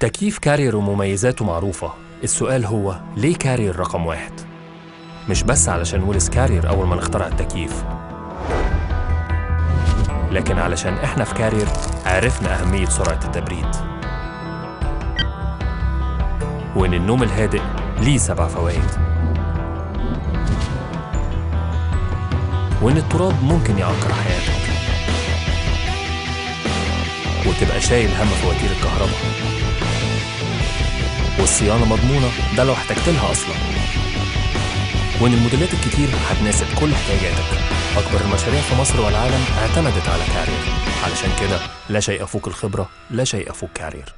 تكييف كارير ومميزاته معروفة. السؤال هو ليه كارير رقم واحد؟ مش بس علشان ويلس كارير أول ما اخترع التكييف. لكن علشان إحنا في كارير عرفنا أهمية سرعة التبريد. وإن النوم الهادئ ليه سبع فوائد. وإن التراب ممكن يعكر حياتك. وتبقى شايل هم فواتير الكهرباء. والصيانة مضمونة ده لو احتجت لها أصلا. وإن الموديلات الكتير هتناسب كل احتياجاتك. أكبر المشاريع في مصر والعالم اعتمدت على كارير. علشان كده لا شيء يفوق الخبرة لا شيء يفوق كارير.